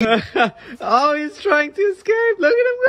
oh, he's trying to escape. Look at him go.